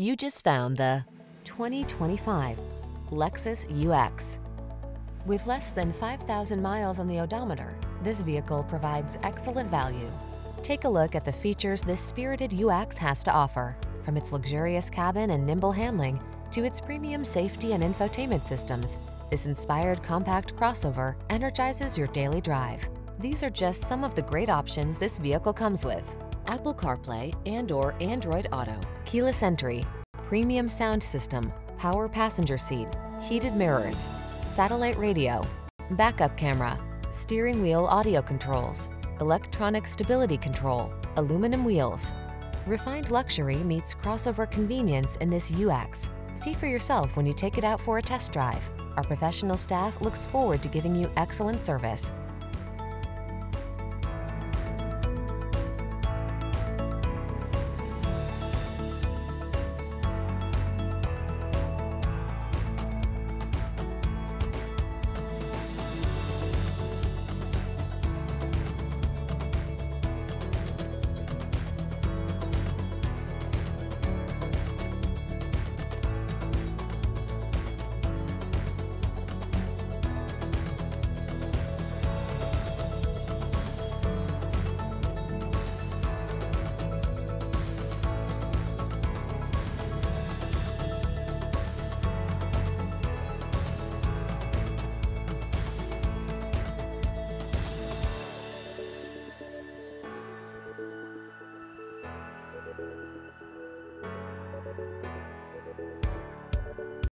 You just found the 2025 Lexus UX. With less than 5,000 miles on the odometer, this vehicle provides excellent value. Take a look at the features this spirited UX has to offer, from its luxurious cabin and nimble handling to its premium safety and infotainment systems. This inspired compact crossover energizes your daily drive. These are just some of the great options this vehicle comes with. Apple CarPlay and or Android Auto, keyless entry, premium sound system, power passenger seat, heated mirrors, satellite radio, backup camera, steering wheel audio controls, electronic stability control, aluminum wheels. Refined luxury meets crossover convenience in this UX. See for yourself when you take it out for a test drive. Our professional staff looks forward to giving you excellent service.